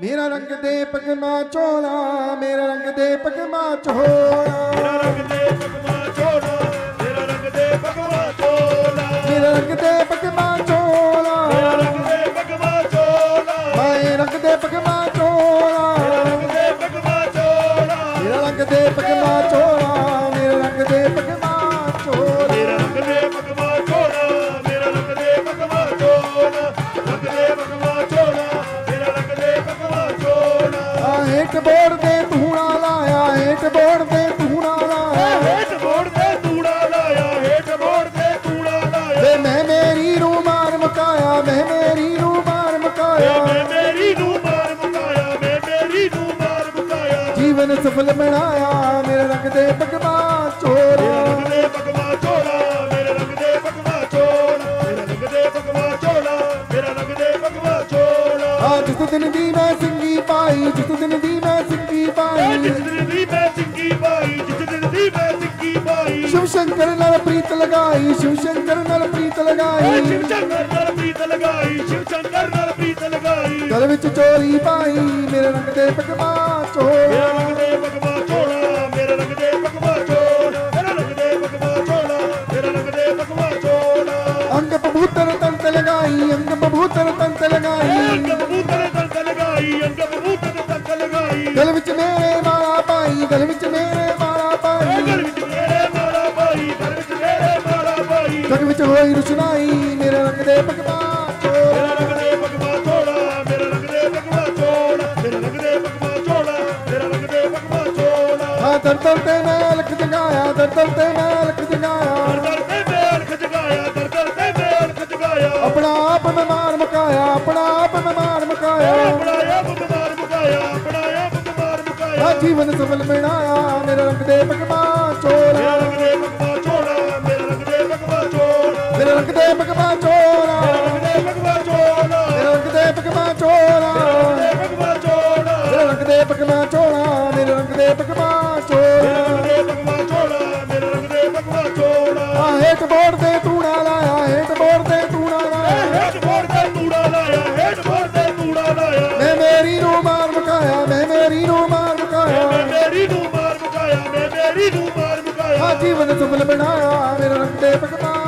ਮੇਰਾ ਰੰਗ ਦੇ ਪਗਮਾ ਚੋਲਾ ਮੇਰਾ ਰੰਗ ਦੇ ਪਗਮਾ ਚੋਲਾ। ਮੇਰਾ ਰੰਗ ਦੇ ਪਗਵਾ ਚੋਲਾ ਮੇਰਾ ਰੰਗ ਦੇ ਪਗਵਾ ਚੋਲਾ। ਮੇਰਾ ਰੰਗ ਦੇ ਪਗਮਾ ਚੋਲਾ। ਮੇਰਾ ਰੰਗ ਦੇ ਪਗਵਾ ਚੋਲਾ। ਮੈਂ ਰੰਗ ਦੇ ਪਗਮਾ ਚੋਲਾ। ਰੰਗ ਦੇ ਪਗਵਾ ਚੋਲਾ। ਮੇਰਾ ਰੰਗ ਦੇ ਪਗਮਾ ਹੇਠ ਬੋੜ ਦੇ ਧੂਣਾ ਲਾਇਆ ਹੇਠ ਬੋੜ ਦੇ ਧੂਣਾ ਲਾਇਆ। ਹੇਠ ਮੋੜ ਤੇ ਤੂੜਾ ਲਾਇਆ ਹੇਠ ਮੋੜ ਤੇ ਤੂੜਾ ਲਾਇਆ। ਵੇ ਮੈਂ ਮੇਰੀ ਨੂੰ ਮਾਰ ਮਕਾਇਆ ਮੈਂ ਮੇਰੀ ਨੂੰ ਮਾਰ ਮਕਾਇਆ। ਮੈਂ ਮੇਰੀ ਨੂੰ ਮਾਰ ਮੁਕਾਇਆ ਮੈਂ ਮੇਰੀ ਨੂੰ ਮਾਰ ਮੁਕਾਇਆ। ਜੀਵਨ ਸਫਲ ਬਣਾਇਆ ਮੇਰੇ ਰੰਗ ਦੇ ਰੰਗ ਦੇ ਪਗਵਾ ਚੋਲਾ ਮੇਰੇ ਰੰਗ ਦੇ ਰੰਗ ਦੇ ਰੰਗ ਦੇ ਦਿਨ ਦੀ ਮੈਂ ਸਿੰਗੀ ਪਾਈ ਜਿਸ ਦੀ ਦੀ ਮੈਂ ਸਿੱਕੀ ਦੀ ਮੈਂ ਸਿੱਕੀ ਸ਼ਿਵ ਸ਼ੰਕਰ ਨਾਲ ਪ੍ਰੀਤ ਲਗਾਈ ਸ਼ਿਵ ਸ਼ੰਕਰ ਨਾਲ ਪ੍ਰੀਤ ਲਗਾਈ। ਸ਼ਿਵ ਸ਼ੰਕਰ ਨਾਲ ਪ੍ਰੀਤ ਲਗਾਈ ਸ਼ਿਵ ਸ਼ੰਕਰ ਨਾਲ ਪ੍ਰੀਤ ਲਗਾਈ। ਗਲ ਵਿੱਚ ਚੋਰੀ ਪਾਈ ਮੇਰੇ ਰੰਗ ਦੇ ਪਗਮਾ ਮੇਰਾ ਗਲ ਵਿੱਚ ਮੇਰੇ ਮਾਲਾ ਪਾਈ ਘਰ ਵਿੱਚ ਮੇਰੇ ਮਾਲਾ ਪਾਈ ਘਰ ਵਿੱਚ ਮੇਰੇ ਮਾਲਾ ਪਾਈ ਜਗ ਵਿੱਚ ਹੋਈ ਰੁਸ਼ਨਾਈ ਮੇਰੇ ਰੰਗ ਦੇ ਚੋਲਾ। ਮੇਰਾ ਰੰਗ ਦੇ ਪਗਵਾ ਚੋਲਾ ਮੇਰਾ ਰੰਗ ਦੇ ਪਗਵਾ ਚੋਲਾ ਮੇਰਾ ਰੰਗ ਦੇ ਪਗਵਾ ਚੋਲਾ ਮੇਰਾ ਰੰਗ ਦੇ ਪਗਵਾ ਚੋਲਾ। ਹਾਂ ਦਰ ਦਰ ਤੇ ਮੈਂ ਲਖ ਜਗਾਇਆ ਦਰ ਦਰ ਤੇ ਮੈਂ ਲਖ ਜਗਾਇਆ ਦਰ ਤੇ ਮੇਲ ਖਜਗਾਇਆ ਦਰ ਦਰ ਤੇ ਮੇਲ ਖਜਗਾਇਆ। ਆਪਣਾ ਆਪ ਮੈਂ ਮਾਰ ਮਕਾਇਆ ਆਪਣਾ ਆਪ ਮੈਂ ਮਾਰ ਮਕਾਇਆ। ਆਪਣਾ ਆਪ ਬਿਮਾਰ ਮੁਕਾਇਆ। ਆ ਜੀਵਨ ਸਫਲ ਬਣਾਇਆ ਮੇਰੇ ਰੰਗ ਦੇ ਮੇਰਾ ਚੋਲਾ ਰੰਗ ਦੇ ਪਗਵਾ ਚੋਲਾ ਮੇਰਾ ਰੰਗ ਦੇ ਪਗਵਾ ਚੋਲਾ ਮੇਰੇ ਰੰਗ ਦੇ ਪਗਮਾ ਚੋਲਾ ਰੰਗ ਦੇ ਪਗਵਾ ਚੋਲਾ ਮੇਰੇ ਰੰਗ ਦੇ ਪਗਵਾ ਚੋਲਾ ਮੇਰੇ ਰੰਗ ਦੇ ਪਗਮਾ ਚੋਲਾ ਮੇਰੇ ਰੰਗ ਦੇ ਪਗਵਾ ਚੋਲਾ ਮੇਰੇ ਰੰਗ ਦੇ ਪਗਵਾ ਚੋਲਾ ਆ ਹੇਠ ਬੋੜ ਤੇ ਤੂੜਾ ਲਾਇਆ ਹੇਠ ਬੋੜ ਤੇ ਤੂੜਾ ਲਾਇਆ ਹੇਠ ਮੋੜ ਤੇ ਜੀਵਨ ਸਫਲ ਬਣਾਇਆ ਮੇਰੇ ਰੰਗ ਦੇ ਪਗਮਾ